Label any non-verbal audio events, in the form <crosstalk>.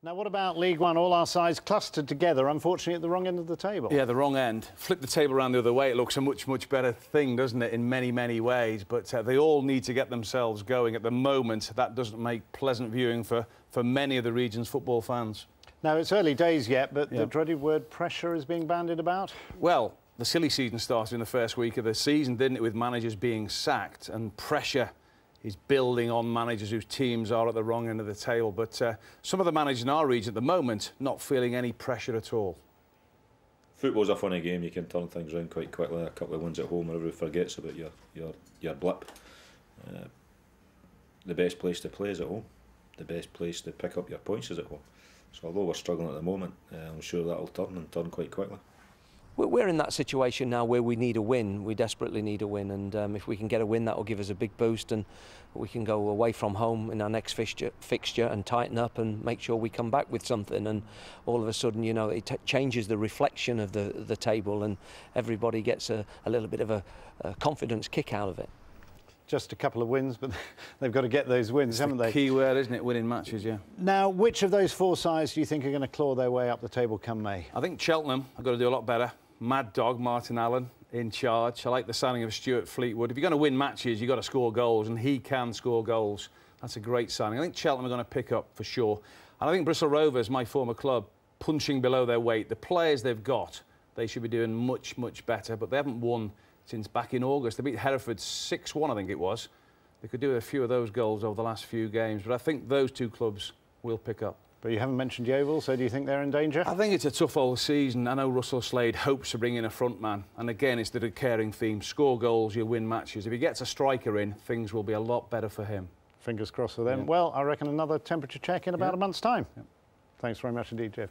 Now, what about League One? All our sides clustered together, unfortunately, at the wrong end of the table. Yeah, the wrong end. Flip the table around the other way, it looks a much, much better thing, doesn't it, in many, many ways. But uh, they all need to get themselves going. At the moment, that doesn't make pleasant viewing for, for many of the region's football fans. Now, it's early days yet, but yeah. the dreaded word pressure is being bandied about. Well, the silly season started in the first week of the season, didn't it, with managers being sacked and pressure is building on managers whose teams are at the wrong end of the table. But uh, some of the managers in our region at the moment not feeling any pressure at all. Football's a funny game. You can turn things around quite quickly. A couple of wins at home, everybody forgets about your your your blip. Uh, the best place to play is at home. The best place to pick up your points is at home. So although we're struggling at the moment, uh, I'm sure that'll turn and turn quite quickly we're in that situation now where we need a win. We desperately need a win, and um, if we can get a win, that will give us a big boost, and we can go away from home in our next fixture, fixture and tighten up and make sure we come back with something. And all of a sudden, you know, it changes the reflection of the the table, and everybody gets a, a little bit of a, a confidence kick out of it just a couple of wins, but <laughs> they've got to get those wins, it's haven't the they? Key word, isn't it? Winning matches, yeah. Now, which of those four sides do you think are going to claw their way up the table come May? I think Cheltenham have got to do a lot better. Mad Dog, Martin Allen, in charge. I like the signing of Stuart Fleetwood. If you're going to win matches, you've got to score goals, and he can score goals. That's a great signing. I think Cheltenham are going to pick up for sure. And I think Bristol Rovers, my former club, punching below their weight. The players they've got, they should be doing much, much better, but they haven't won since back in August. They beat Hereford 6-1, I think it was. They could do a few of those goals over the last few games, but I think those two clubs will pick up. But you haven't mentioned Yeovil, so do you think they're in danger? I think it's a tough old season. I know Russell Slade hopes to bring in a front man. And again, it's the recurring theme. Score goals, you win matches. If he gets a striker in, things will be a lot better for him. Fingers crossed for them. Yeah. Well, I reckon another temperature check in about yeah. a month's time. Yeah. Thanks very much indeed, Jeff.